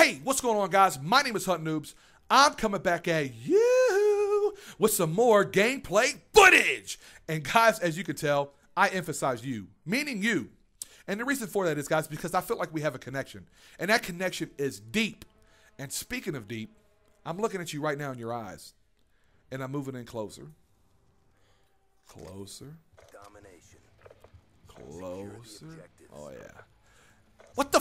Hey, what's going on, guys? My name is Huntin Noobs. I'm coming back at you with some more gameplay footage. And, guys, as you can tell, I emphasize you, meaning you. And the reason for that is, guys, because I feel like we have a connection. And that connection is deep. And speaking of deep, I'm looking at you right now in your eyes. And I'm moving in closer. Closer. Domination. Closer. Oh, yeah.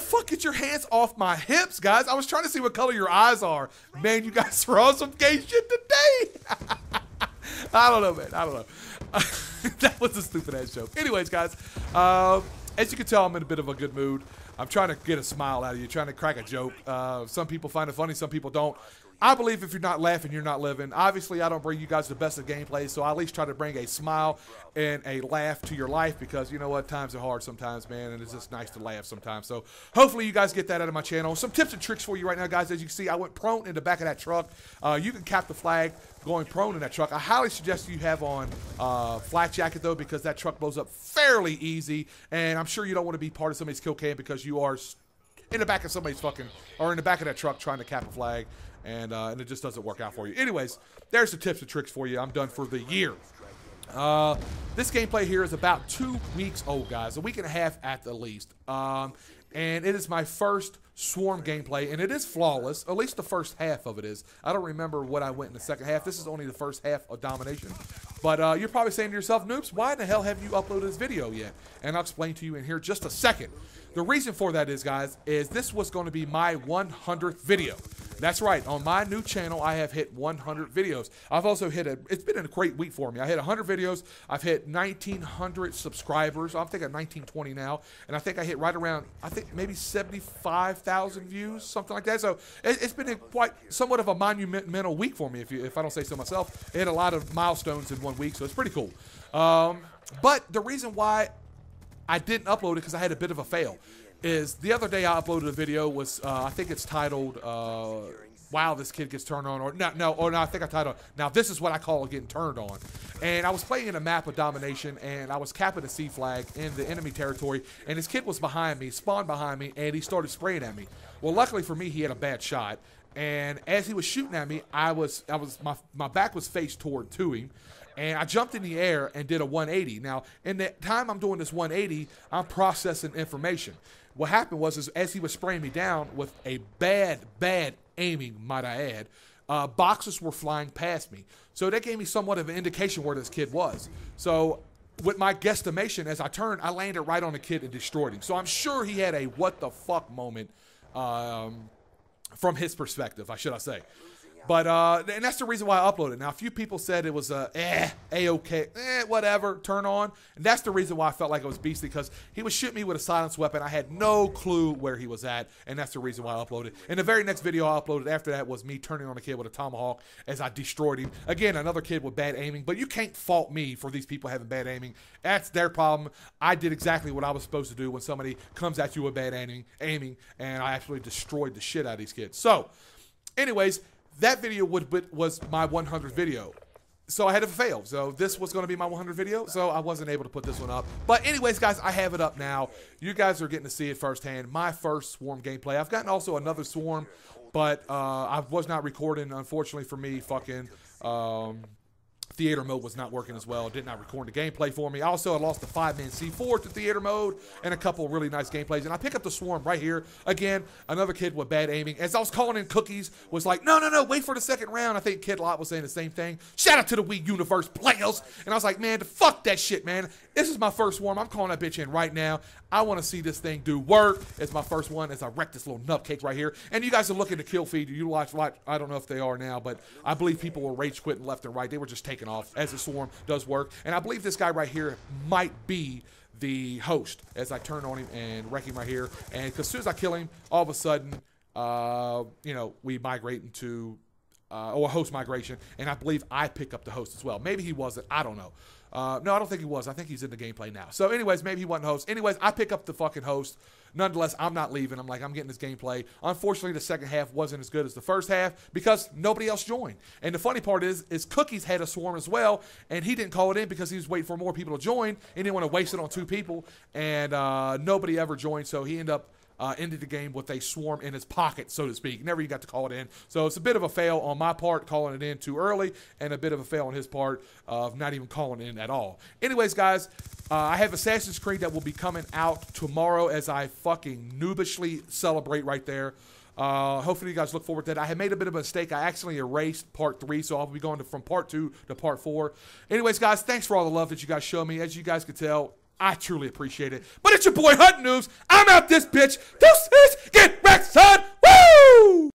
Fuck? Get your hands off my hips, guys. I was trying to see what color your eyes are. Man, you guys are on some gay shit today. I don't know, man. I don't know. that was a stupid ass joke. Anyways, guys, um, as you can tell, I'm in a bit of a good mood. I'm trying to get a smile out of you, trying to crack a joke. Uh, some people find it funny, some people don't. I believe if you're not laughing, you're not living. Obviously, I don't bring you guys the best of gameplay, so I at least try to bring a smile and a laugh to your life because you know what? Times are hard sometimes, man, and it's just nice to laugh sometimes. So hopefully you guys get that out of my channel. Some tips and tricks for you right now, guys. As you can see, I went prone in the back of that truck. Uh, you can cap the flag going prone in that truck. I highly suggest you have on uh, flak jacket, though, because that truck blows up fairly easy, and I'm sure you don't want to be part of somebody's kill cam because you are in the back of somebody's fucking, or in the back of that truck trying to cap a flag and uh, and it just doesn't work out for you. Anyways, there's the tips and tricks for you. I'm done for the year. Uh, this gameplay here is about two weeks old, guys, a week and a half at the least. Um, and it is my first Swarm gameplay, and it is flawless. At least the first half of it is. I don't remember what I went in the second half. This is only the first half of Domination. But uh, you're probably saying to yourself, Noobs, why in the hell have you uploaded this video yet? And I'll explain to you in here just a second. The reason for that is, guys, is this was going to be my 100th video. That's right. On my new channel, I have hit 100 videos. I've also hit a. It's been a great week for me. I hit 100 videos. I've hit 1,900 subscribers. I'm thinking 1,920 now, and I think I hit right around. I think maybe 75,000 views, something like that. So it, has been quite somewhat of a monumental week for me, if you, if I don't say so myself. It hit a lot of milestones in one week, so it's pretty cool. Um, but the reason why I didn't upload it because I had a bit of a fail is the other day I uploaded a video was uh, I think it's titled uh, "Wow, this kid gets turned on," or no, no, or no, I think I titled "Now this is what I call getting turned on." And I was playing in a map of domination, and I was capping a C flag in the enemy territory, and this kid was behind me, spawned behind me, and he started spraying at me. Well, luckily for me, he had a bad shot, and as he was shooting at me, I was I was my my back was faced toward to him and I jumped in the air and did a 180. Now, in the time I'm doing this 180, I'm processing information. What happened was, is as he was spraying me down with a bad, bad aiming, might I add, uh, boxes were flying past me. So that gave me somewhat of an indication where this kid was. So with my guesstimation, as I turned, I landed right on the kid and destroyed him. So I'm sure he had a what the fuck moment um, from his perspective, I should I say. But uh, and that's the reason why I uploaded. Now, a few people said it was a eh, a okay, eh, whatever, turn on. And that's the reason why I felt like it was beastly because he was shooting me with a silenced weapon. I had no clue where he was at, and that's the reason why I uploaded. And the very next video I uploaded after that was me turning on a kid with a tomahawk as I destroyed him. Again, another kid with bad aiming, but you can't fault me for these people having bad aiming. That's their problem. I did exactly what I was supposed to do when somebody comes at you with bad aiming, aiming, and I actually destroyed the shit out of these kids. So, anyways that video would was my 100th video. So I had to fail. So this was going to be my 100 video. So I wasn't able to put this one up. But anyways, guys, I have it up now. You guys are getting to see it firsthand. My first Swarm gameplay. I've gotten also another Swarm, but uh, I was not recording, unfortunately for me, fucking... Um, theater mode was not working as well. Did not record the gameplay for me. Also, I lost the five-man C4 to theater mode and a couple really nice gameplays. And I pick up the swarm right here. Again, another kid with bad aiming. As I was calling in cookies, was like, no, no, no, wait for the second round. I think Kid Lot was saying the same thing. Shout out to the Wii Universe players. And I was like, man, fuck that shit, man. This is my first swarm. I'm calling that bitch in right now. I want to see this thing do work. It's my first one as I wreck this little nutcake right here. And you guys are looking to kill feed. You watch, watch, I don't know if they are now, but I believe people were rage quitting left and right. They were just taking off as the swarm does work. And I believe this guy right here might be the host as I turn on him and wreck him right here. And as soon as I kill him, all of a sudden, uh, you know, we migrate into uh, or host migration, and I believe I pick up the host as well. Maybe he wasn't. I don't know. Uh, no, I don't think he was. I think he's in the gameplay now. So, anyways, maybe he wasn't host. Anyways, I pick up the fucking host. Nonetheless, I'm not leaving. I'm like, I'm getting this gameplay. Unfortunately, the second half wasn't as good as the first half because nobody else joined. And the funny part is, is Cookies had a swarm as well, and he didn't call it in because he was waiting for more people to join. He didn't want to waste it on two people, and uh, nobody ever joined. So he ended up uh, ended the game with a swarm in his pocket, so to speak. Never even got to call it in. So it's a bit of a fail on my part, calling it in too early, and a bit of a fail on his part of not even calling it in at all. Anyways, guys, uh, I have Assassin's Creed that will be coming out tomorrow as I fucking noobishly celebrate right there. Uh, hopefully, you guys look forward to that. I had made a bit of a mistake. I accidentally erased part three, so I'll be going to, from part two to part four. Anyways, guys, thanks for all the love that you guys show me. As you guys can tell, I truly appreciate it. But it's your boy Huntin Noobs. I'm out this bitch. Deuces, get back, son.